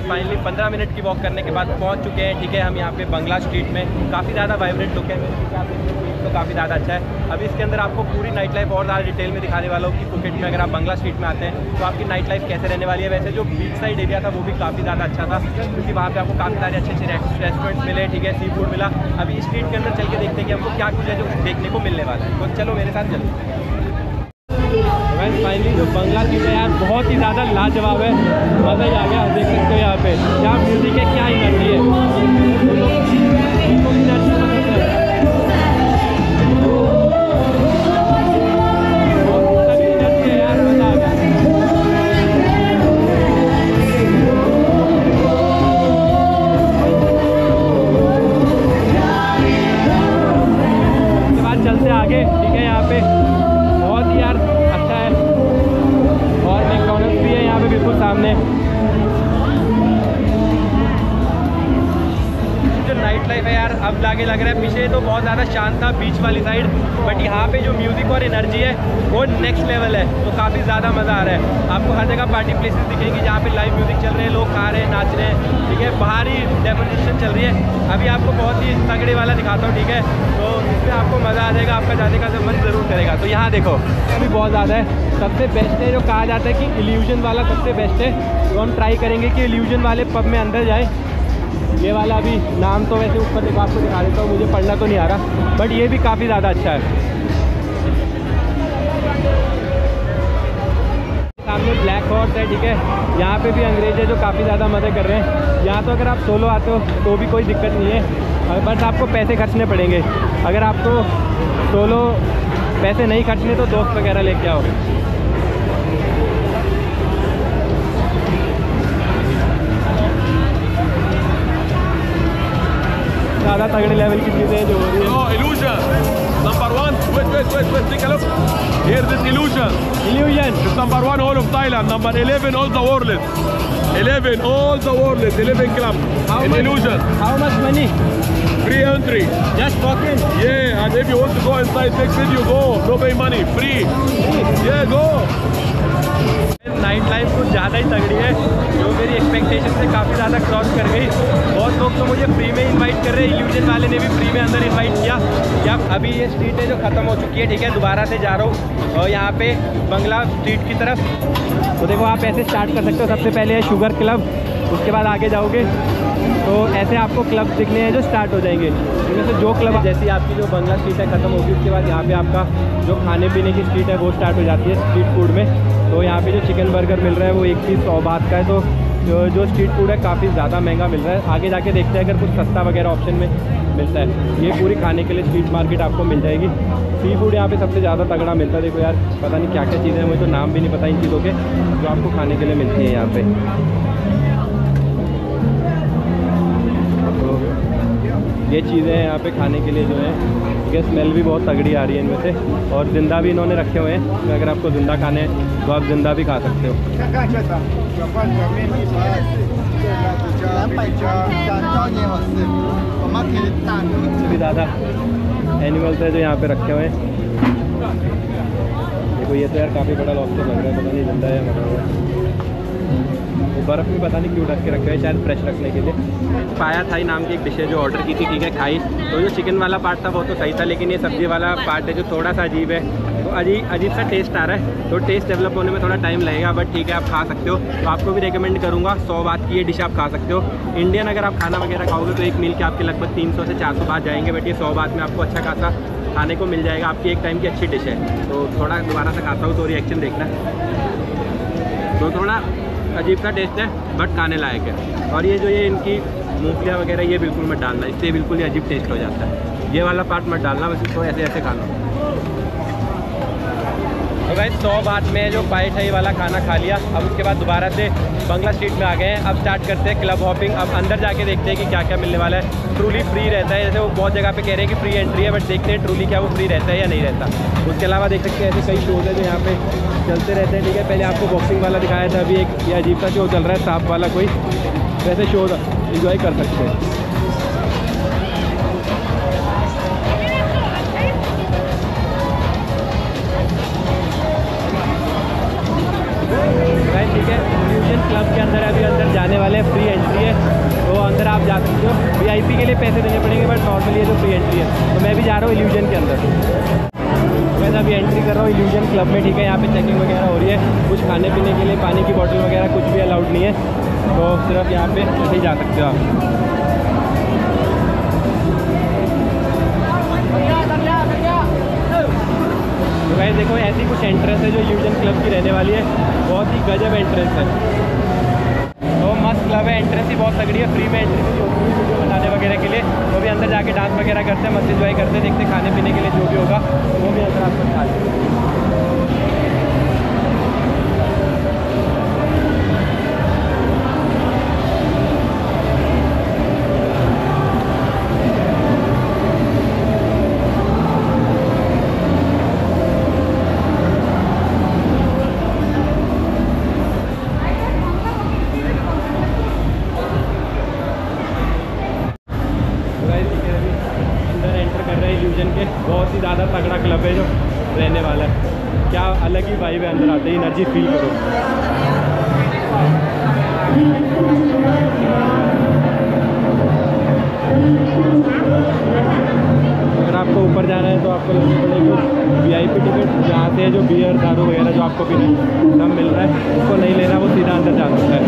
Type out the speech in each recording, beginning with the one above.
Finally 15 minute की walk करने के बाद पहुँच चुके हैं, ठीक है? हम यहाँ पे बंगला स्ट्रीट में। काफ़ी ज़्यादा वाइब्रेंट लुक है। तो काफ़ी ज़्यादा अच्छा है। अभी इसके अंदर आपको पूरी नाइट लाइफ और ज़्यादा डिटेल में दिखाने वाला हूँ कि फुकेट में अगर आप बंगला स्ट्रीट में आते हैं तो आपकी नाइट लाइफ कैसे रहने वाली है। वैसे जो बीच साइड एरिया था, वो भी काफ़ी ज़्यादा अच्छा था, क्योंकि वहाँ पे आपको काफ़ी सारे अच्छे अच्छे रेस्टोरेंट्स मिले, ठीक है? सी फ़ूड मिला। अभी स्ट्रीट के अंदर चल के देखते हैं कि हमको क्या कुछ है जो देखने को मिलने वाला है। तो चलो मेरे साथ चलो। फाइनली जो बंगला सीट है यार बहुत ही ज़्यादा लाजवाब है मज़ा ही आ गया देख सकते हो यहाँ पे यहाँ म्यूज़िक है, क्या पसंद है। अब लागे रहा है। पीछे तो बहुत ज़्यादा शांत था बीच वाली साइड बट यहाँ पे जो म्यूज़िक और एनर्जी है, वो नेक्स्ट लेवल है। तो काफ़ी ज़्यादा मज़ा आ रहा है। आपको हर जगह पार्टी प्लेसेस दिखेंगी जहाँ पे लाइव म्यूज़िक चल रहे हैं, लोग खा रहे हैं, नाच रहे हैं, ठीक है? बाहर ही डेमोन्स्ट्रेशन चल रही है। अभी आपको बहुत ही तगड़े वाला दिखाता हूँ, ठीक है? तो इसमें आपको मज़ा आ जाएगा, आपका जाने का मन ज़रूर करेगा। तो यहाँ देखो अभी बहुत ज़्यादा है। सबसे बेस्ट है जो कहा जाता है कि इल्यूजन वाला सबसे बेस्ट है। तो हम ट्राई करेंगे कि इल्यूजन वाले पब में अंदर जाए। ये वाला अभी नाम तो वैसे ऊपर देखो, आपको दिखा देता हूँ, मुझे पढ़ना तो नहीं आ रहा बट ये भी काफ़ी ज़्यादा अच्छा है। सामने ब्लैक हॉर्स है, ठीक है? यहाँ पे भी अंग्रेज़ है जो काफ़ी ज़्यादा मदद कर रहे हैं। यहाँ तो अगर आप सोलो आते हो तो भी कोई दिक्कत नहीं है। बस आपको पैसे खर्चने पड़ेंगे। अगर आपको सोलो पैसे नहीं खर्चने तो दोस्त वगैरह लेके आओ। ज़्यादा तगड़े लेवल की चीज़ें हैं जो हो रही है Oh, illusion. Number one. Wait, wait, wait, wait. Take a look. Here, this illusion. Illusion It's number one, all of Thailand. Number 11, all the world. 11, all the world. 11 club. In illusion. How much money Free entry. Just walk in Yeah, and if you want to go inside, take video, go. No pay money. Free. Yeah, go. Night life कुछ ज़्यादा ही तगड़ी है, जो मेरी expectation से काफ़ी ज़्यादा cross कर गई। बहुत लोग तो मुझे फ्री में इनवाइट कर रहे हैं इल्यूजन वाले ने भी फ्री में अंदर इनवाइट किया। अब अभी ये स्ट्रीट है जो ख़त्म हो चुकी है, ठीक है, दोबारा से जा रहा हूँ, और यहाँ पे बंगला स्ट्रीट की तरफ़। तो देखो, आप ऐसे स्टार्ट कर सकते हो, सबसे पहले है शुगर क्लब उसके बाद आगे जाओगे। तो ऐसे आपको क्लब दिखने हैं जो स्टार्ट हो जाएँगे। इनमें से जो क्लब जैसी आपकी जो बंगला स्ट्रीट है, ख़त्म होगी, उसके बाद यहाँ पे आपका जो खाने पीने की स्ट्रीट है, वो स्टार्ट हो जाती है स्ट्रीट फ़ूड में। तो यहाँ पे जो चिकन बर्गर मिल रहा है वो एक पीस सौ बात का है तो जो जो स्ट्रीट फ़ूड है काफ़ी ज़्यादा महँगा मिल रहा है। आगे जाके देखते हैं अगर कुछ सस्ता वगैरह ऑप्शन में मिलता है। ये पूरी खाने के लिए स्ट्रीट मार्केट आपको मिल जाएगी। सी फ़ूड यहाँ पे सबसे ज़्यादा तगड़ा मिलता है। देखो यार, पता नहीं क्या क्या चीज़ें हैं, मुझे तो नाम भी नहीं पता इन चीज़ों के, जो आपको खाने के लिए मिलती हैं यहाँ पे। तो ये चीज़ें यहाँ पे खाने के लिए जो है। क्योंकि स्मेल भी बहुत तगड़ी आ रही है इनमें से। और ज़िंदा भी इन्होंने रखे हुए हैं। अगर आपको ज़िंदा खाने हैं तो आप ज़िंदा भी खा सकते हो। भी दादा एनिमल्स है जो यहाँ पे रखे हुए हैं। देखो ये तो यार काफ़ी बड़ा लॉस्टर लग रहा है पता नहीं ज़िंदा है मतलब बर्फ़ में पता नहीं क्यों ढक के रखे हुए हैं, शायद फ्रेश रखने के लिए। पाया थाई नाम की एक डिश है जो ऑर्डर की थी, ठीक है, खाई। तो जो चिकन वाला पार्ट था वो तो सही था, लेकिन ये सब्ज़ी वाला पार्ट है जो थोड़ा सा अजीब है। तो अजीब अजीब सा टेस्ट आ रहा है। तो टेस्ट डेवलप होने में थोड़ा टाइम लगेगा बट ठीक है, आप खा सकते हो। तो आपको भी रिकमेंड करूँगा, सौ बात की ये डिश आप खा सकते हो। इंडियन अगर आप खाना वगैरह खाओगे तो एक मील के आपके लगभग तीन सौ से चार सौ जाएँगे बट ये सौ बात में आपको अच्छा खासा खाने को मिल जाएगा। आपकी एक टाइम की अच्छी डिश है। तो थोड़ा दोबारा से खाता हूँ तो रिएक्शन देखना। तो थोड़ा अजीब सा टेस्ट है बट खाने लायक है। और ये जो ये इनकी मूंगफलियाँ वगैरह, ये बिल्कुल मत डालना। इससे बिल्कुल ही अजीब टेस्ट हो जाता है। ये वाला पार्ट मत डालना, बस इसको ऐसे ऐसे खाना। तो सौ बात में जो पाई ठाई वाला खाना खा लिया। अब उसके बाद दोबारा से बंगला स्ट्रीट में आ गए हैं। अब स्टार्ट करते हैं क्लब हॉपिंग अब अंदर जाके देखते हैं कि क्या क्या मिलने वाला है। ट्रूली फ्री रहता है। जैसे वो बहुत जगह पे कह रहे हैं कि फ्री एंट्री है बट देखते हैं ट्रूली क्या वो फ्री रहता है या नहीं रहता। उसके अलावा देख सकते हैं ऐसे कई शोज़ हैं जो यहाँ पे चलते रहते हैं। ठीक है, पहले आपको बॉक्सिंग वाला दिखाया था। अभी एक अजीब सा शो चल रहा है, सांप वाला कोई। वैसे शो इन्जॉय कर सकते हैं। ठीक है। फ्यूजन क्लब के अंदर अभी अंदर जाने वाले हैं फ्री एंट्री है। तो अंदर आप जा सकते हो। वीआईपी के लिए पैसे देने पड़ेंगे बट नॉर्मली ये जो फ्री एंट्री है। तो मैं भी जा रहा हूँ इल्यूजन के अंदर। मैं अभी एंट्री कर रहा हूँ इल्यूजन क्लब में, ठीक है। यहाँ पे चेकिंग वगैरह हो रही है। कुछ खाने पीने के लिए पानी की बोतल वगैरह कुछ भी अलाउड नहीं है। तो सिर्फ़ यहाँ पे ऐसे जा सकते हो आप। तो देखो, ऐसी कुछ एंट्रेंस है जो यूजन क्लब की रहने वाली है। बहुत ही गजब एंट्रेंस है। तो मस्त क्लब है एंट्रेंस ही बहुत तगड़ी है फ्री में एंट्रेंस भी होती है वीडियो बनाने वगैरह के लिए। वो भी अंदर जाके डांस वगैरह करते हैं मस्त वाई करते हैं, देखते हैं खाने पीने के लिए जो भी होगा, वो भी अंदर आपको खा लेंगे ऊपर जाना है तो आपको लेनी पड़ेगी वी आई पी टिकट जहाँ से जो बियर दारू वगैरह जो आपको पीना सब मिल रहा है, उसको नहीं लेना, वो सीधा अंदर जा सकता है।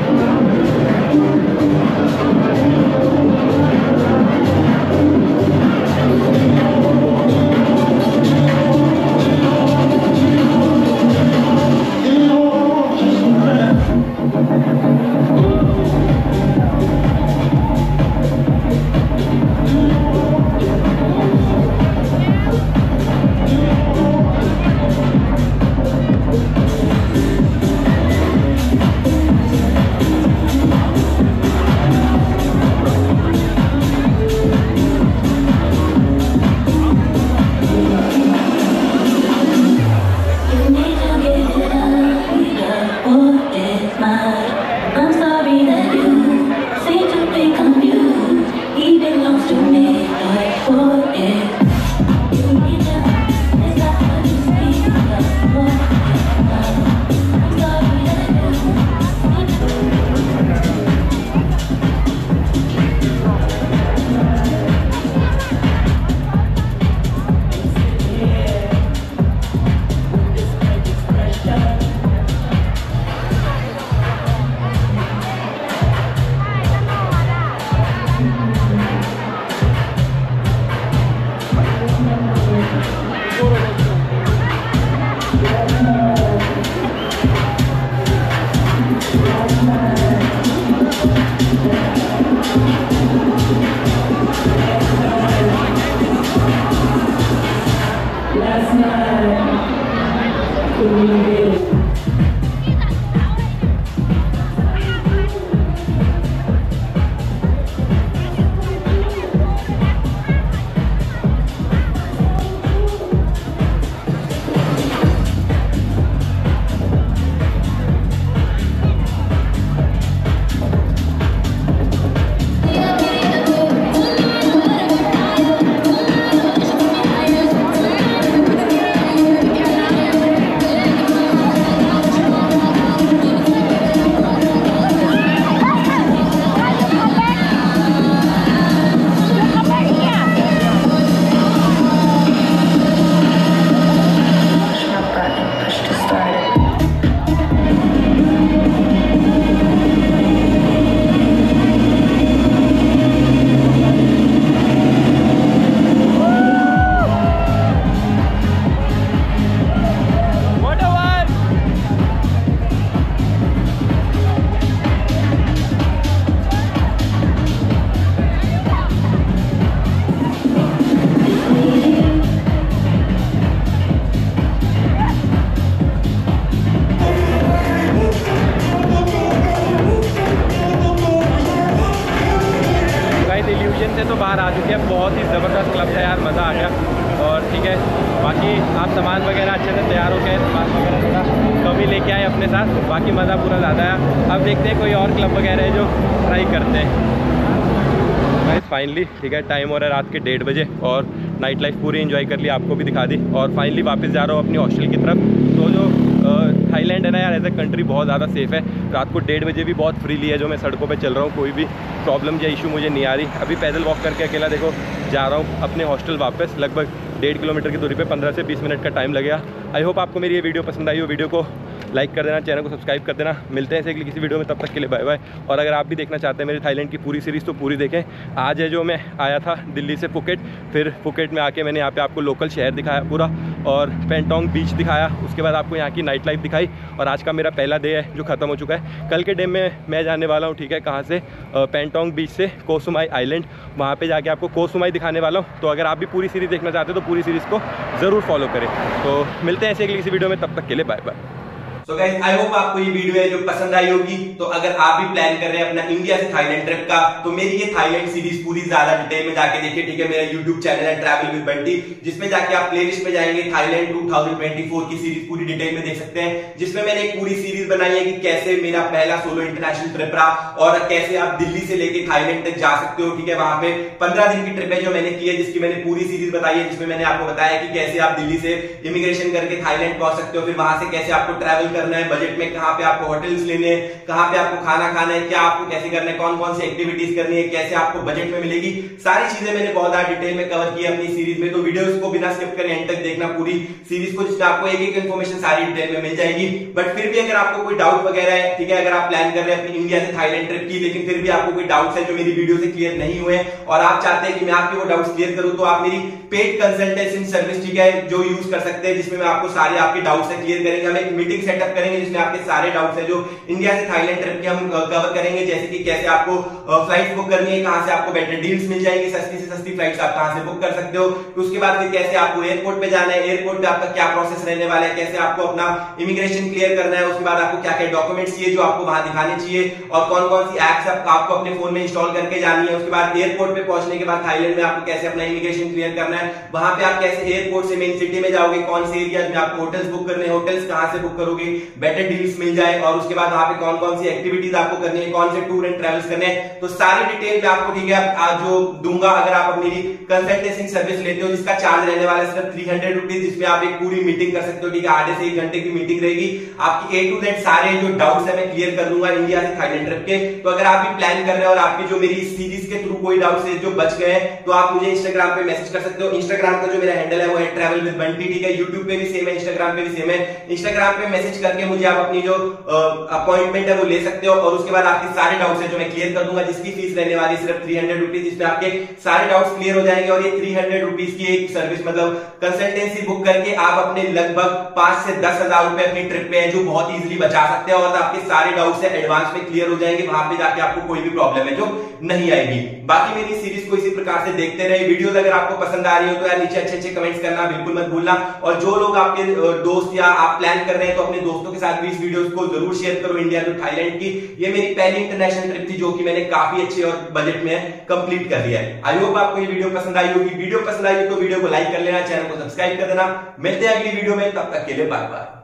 तैयार हो गए सामान वगैरह थोड़ा तो भी लेके आए अपने साथ, बाकी मज़ा पूरा ज़्यादा आया अब देखते हैं कोई और क्लब वगैरह है जो ट्राई करते हैं। फाइनली ठीक है टाइम हो रहा है रात के डेढ़ बजे और नाइट लाइफ पूरी एंजॉय कर ली, आपको भी दिखा दी। और फाइनली वापस जा रहा हूँ अपनी हॉस्टल की तरफ़। तो जो थाईलैंड है ना यार एज ए कंट्री बहुत ज़्यादा सेफ़ है। रात को डेढ़ बजे भी बहुत फ्रीली है जो मैं सड़कों पर चल रहा हूँ, कोई भी प्रॉब्लम या इशू मुझे नहीं आ रही। अभी पैदल वॉक करके अकेला देखो, जा रहा हूँ अपने हॉस्टल वापस। लगभग डेढ़ किलोमीटर की दूरी पे 15 से 20 मिनट का टाइम लगेगा। आई होप आपको मेरी ये वीडियो पसंद आई हो वीडियो को लाइक कर देना चैनल को सब्सक्राइब कर देना। मिलते हैं ऐसे किसी वीडियो में, तब तक के लिए बाय बाय और अगर आप भी देखना चाहते हैं मेरे थाईलैंड की पूरी सीरीज़ तो पूरी देखें। आज है जो मैं आया था दिल्ली से फुकेट फिर फुकेट में आके मैंने यहाँ पे आपको लोकल शहर दिखाया पूरा और पेंटोंग बीच दिखाया। उसके बाद आपको यहाँ की नाइट लाइफ दिखाई। और आज का मेरा पहला डे है, जो ख़त्म हो चुका है। कल के डे में मैं जाने वाला हूँ, ठीक है, कहाँ से? पेंटोंग बीच से कोसुमाई आइलैंड वहाँ पर जाके आपको कोसुमाई दिखाने वाला हूँ। तो अगर आप भी पूरी सीरीज़ देखना चाहते हो तो पूरी सीरीज़ को ज़रूर फॉलो करें। तो मिलते हैं ऐसे अगली किसी वीडियो में, तब तक के लिए bye bye so guys I hope आपको ये वीडियो है जो पसंद आई होगी। तो अगर आप भी प्लान कर रहे हैं अपना इंडिया से थाईलैंड ट्रिप का तो मेरी ये थाईलैंड सीरीज़ पूरी ज़्यादा डिटेल में जाके देखिए, ठीक है? मेरा यूट्यूब चैनल है ट्रैवल विद बंटी जिसमें जाके आप प्लेलिस्ट में जाएँगे थाईलैंड 2024 की सीरीज़ पूरी डिटेल में देख सकते हैं। जिसमें मैंने एक पूरी सीरीज़ बनाई है कि कैसे मेरा पहला सोलो इंटरनेशनल ट्रिप रहा और कैसे आप दिल्ली से लेके थाईलैंड तक जा सकते हो, ठीक है? वहाँ पे पंद्रह दिन की ट्रिप है जो मैंने की है, जिसकी मैंने पूरी सीरीज़ बताई है, जिसमें मैंने आपको बताया कि कैसे आप दिल्ली से इमिग्रेशन करके थाईलैंड पहुँच सकते हो, फिर वहाँ से कैसे आपको ट्रैवल करना है बजट में कहाँ पे आपको होटल्स लेने हैं, कहाँ पे आपको खाना खाना है, क्या आपको कैसे करना है कौन कौन सी एक्टिविटीज़ करनी है, कैसे आपको बजट में मिलेगी, सारी चीज़ें मैंने बहुत ज़्यादा डिटेल में कवर की अपनी सीरीज़ में तो वीडियोस को बिना स्किप करें एंड तक देखना पूरी सीरीज़ को, जिसमें आपको एक एक इन्फॉर्मेशन सारी डिटेल में मिल जाएगी। बट फिर भी अगर आपको कोई डाउट वगैरह है, ठीक है, अगर आप प्लान कर रहे हैं अपनी इंडिया से थाईलैंड ट्रिप की, लेकिन फिर भी आपको कोई डाउट है जो मेरी वीडियो से क्लियर नहीं हुए और आप चाहते हैं कि मैं आपके वो डाउट क्लियर करूँ तो आप मेरी पेड कंसल्टेशन सर्विस ठीक है, जो यूज़ कर सकते हैं, जिसमें मैं आपको सारे आपके डाउट्स क्लियर करेंगे। हम एक मीटिंग सेटअप करेंगे, जिसमें आपके सारे डाउट्स है, जो इंडिया से थाईलैंड ट्रिप की हम कवर करेंगे, जैसे कि कैसे आपको फ़्लाइट बुक करनी है, कहाँ से आपको बेटर डील्स मिल जाएँगी, सस्ती से सस्ती फ्लाइट्स आप कहाँ से बुक कर सकते हो तो उसके बाद फिर कैसे आपको एयरपोर्ट पे जाना है एयरपोर्ट पे आपका क्या प्रोसेस रहने वाला है, कैसे आपको अपना इमिग्रेशन क्लियर करना है, उसके बाद आपको क्या क्या डॉक्यूमेंट्स चाहिए जो आपको वहाँ दिखाने चाहिए, और कौन कौन सी एप्स आपको अपने फ़ोन में इंस्टॉल करके जानी है, उसके बाद एयरपोर्ट पे पहुँचने के बाद थाईलैंड में आपको कैसे अपना इमिग्रेशन क्लियर करना है, वहाँ पे आप कैसे एयरपोर्ट से मेन सिटी में जाओगे, कौन से एरिया में आपको होटल्स बुक करने होटल्स कहाँ से बुक करोगे बेटर डील्स मिल जाए और उसके बाद वहाँ पे कौन कौन सी एक्टिविटीज़ आपको करनी है कौन से टूर एंड ट्रेवल्स करने हैं तो सारी डिटेल में आपको ठीक है आज जो दूँगा अगर आप मेरी कंसल्टेशन सर्विस लेते हो, जिसका चार्ज रहने वाला है थ्री हंड्रेड रुपीज़ जिसमें आप एक पूरी मीटिंग कर सकते हो, ठीक है, आधे से एक घंटे की मीटिंग रहेगी। आपकी ए टू जेड सारे जो डाउट्स है, मैं क्लियर कर दूँगा इंडिया से थाईलैंड ट्रिप के। तो अगर आप भी प्लान कर रहे हो और आपकी जो मेरी सीरीज़ के कोई डाउट है जो बच गए तो आप मुझे इंस्टाग्राम पे मैसेज कर सकते हो। इंस्टाग्राम का जो मेरा हैंडल है, वो है ट्रैवल विद बंटी ठीक है यूट्यूब पे भी सेम है इंस्टाग्राम पे भी सेम है। इंस्टाग्राम पे मैसेज करके मुझे आप अपनी जो अपॉइंटमेंट है, वो ले सकते हो। और उसके बाद आपके सारे डाउट्स है जो मैं क्लियर कर दूँगा। जिसकी फ़ीस रहने वाली सिर्फ़ थ्री हंड्रेड रुपीज़ जिसमें आपके सारे डाउट्स क्लियर हो जाएँगे। और ये थ्री हंड्रेड रुपीज़ की एक सर्विस मतलब कंसल्टेंसी बुक करके आप अपने लगभग पाँच से दस हज़ार रुपए अपनी ट्रिप पे है, जो बहुत इजीली बचा सकते हैं। और आपके सारे डाउट्स है एडवांस में क्लियर हो जाएँगे। वहाँ पे जाके आपको कोई भी प्रॉब्लम है जो नहीं आएगी। बाकी मेरी सीरीज़ को इसी प्रकार से देखते रहे। वीडियोस अगर आपको पसंद आ रही हो तो यार नीचे अच्छे अच्छे कमेंट्स करना, बिल्कुल मत भूलना। और जो लोग आपके दोस्त या आप प्लान कर रहे हैं तो अपने दोस्तों के साथ भी इस वीडियोस को ज़रूर शेयर करो इंडिया टू थाईलैंड की। ये मेरी पहली इंटरनेशनल ट्रिप थी जो कि मैंने काफ़ी अच्छे और बजट में कंप्लीट कर लिया है। आई होप आपको ये वीडियो पसंद आई होगी। वीडियो पसंद आई हो तो वीडियो को लाइक कर लेना चैनल को सब्सक्राइब कर देना। मिलते हैं अगली वीडियो में, तब तक के लिए बाय बाय